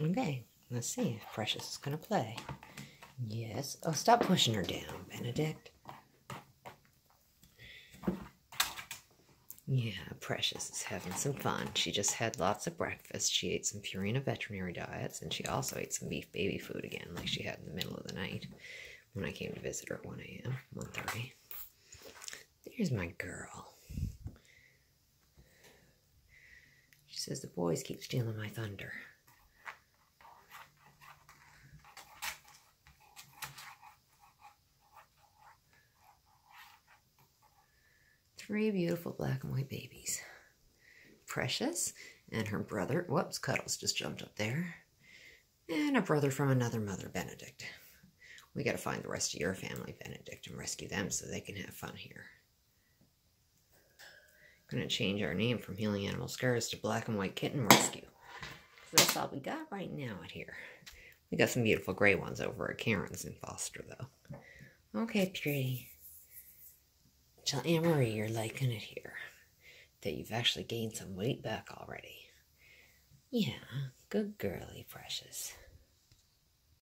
Okay, let's see if Precious is going to play. Yes. Oh, stop pushing her down, Benedict. Yeah, Precious is having some fun. She just had lots of breakfast. She ate some Purina veterinary diets, and she also ate some beef baby food again, like she had in the middle of the night when I came to visit her at 1 a.m., 1.30. There's my girl. She says the boys keep stealing my thunder. Three beautiful black and white babies. Precious and her brother, whoops, Cuddles just jumped up there. And a brother from another mother, Benedict. We gotta find the rest of your family, Benedict, and rescue them so they can have fun here. Gonna change our name from Healing Animal Scars to Black and White Kitten Rescue. That's all we got right now out here. We got some beautiful gray ones over at Karen's in Foster, though. Okay, pretty. Tell Anne Marie you're liking it here. That you've actually gained some weight back already. Yeah, good girly, precious.